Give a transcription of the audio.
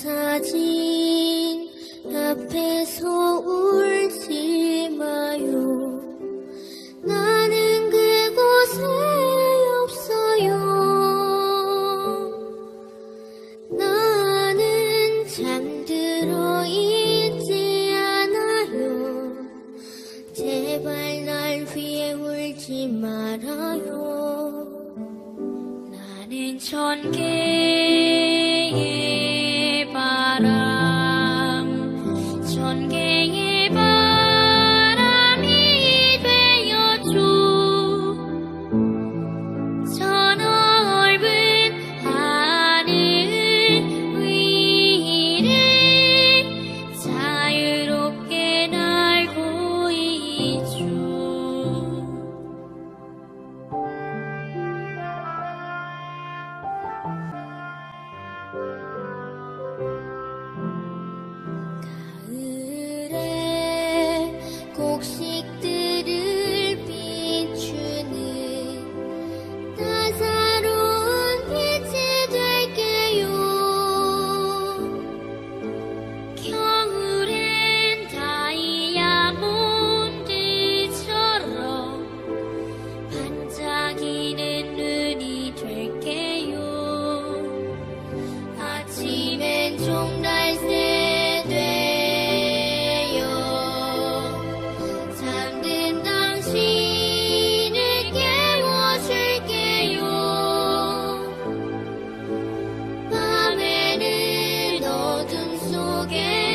내 사진 앞에서 울지 마요. 나는 그곳에 없어요. 나는 잠들어 있지 않아요. 제발 날 위해 울지 말아요. 나는 천 개의 one game again.